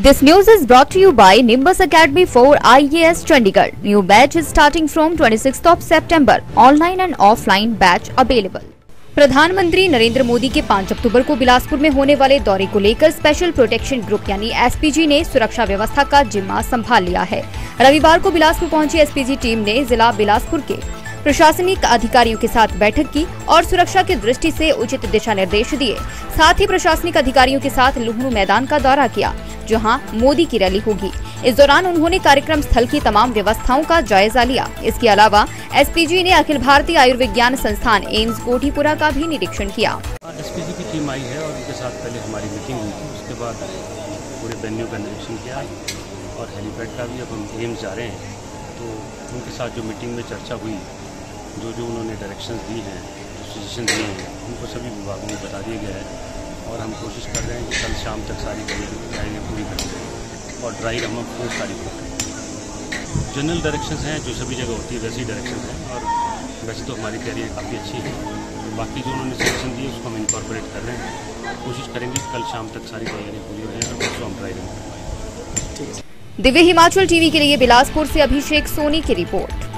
This news is brought to you by Nimbus Academy for IAS Chandigarh. New batch is starting from 26th of September. Online and offline batch available. प्रधानमंत्री नरेंद्र मोदी के 5 अक्टूबर को बिलासपुर में होने वाले दौरे को लेकर स्पेशल प्रोटेक्शन ग्रुप यानी एसपीजी ने सुरक्षा व्यवस्था का जिम्मा संभाल लिया है रविवार को बिलासपुर पहुँची एसपीजी टीम ने जिला बिलासपुर के प्रशासनिक अधिकारियों के साथ बैठक की और सुरक्षा की दृष्टि से उचित दिशा निर्देश दिए साथ ही प्रशासनिक अधिकारियों के साथ लुहणु मैदान का दौरा किया जहाँ मोदी की रैली होगी। इस दौरान उन्होंने कार्यक्रम स्थल की तमाम व्यवस्थाओं का जायजा लिया। इसके अलावा एसपीजी ने अखिल भारतीय आयुर्विज्ञान संस्थान एम्स कोठीपुरा का भी निरीक्षण किया। एसपीजी की टीम आई है और उनके साथ पहले हमारी मीटिंग हुई थी। उसके बाद पूरे वेन्यू का निरीक्षण किया और हेलीपैड का भी अब हम एम्स जा रहे हैं। तो उनके साथ जो मीटिंग में चर्चा हुई, जो जो उन्होंने डायरेक्शन दी हैं, जो सजेशन दिए हैं, उनको सभी विभागों में बता दिया गया है। और हम कोशिश कर रहे हैं कि कल शाम तक सारी तैयारियाँ पूरी कर करें और ड्राई हम ऑफ़ फोर्स तारीख को करें जनरल डायरेक्शन हैं, जो सभी जगह होती है, वैसी डायरेक्शन हैं। और वैसे तो हमारी तैयारियाँ काफ़ी अच्छी हैं। बाकी जो उन्होंने सजेशन दिए, उसको हम इनकॉर्पोरेट कर रहे हैं। कोशिश करेंगे कल शाम तक सारी तैयारियाँ पूरी हो जाएँ और उसको हम रन करवाएँ दिव्य हिमाचल टीवी के लिए बिलासपुर से अभिषेक सोनी की रिपोर्ट।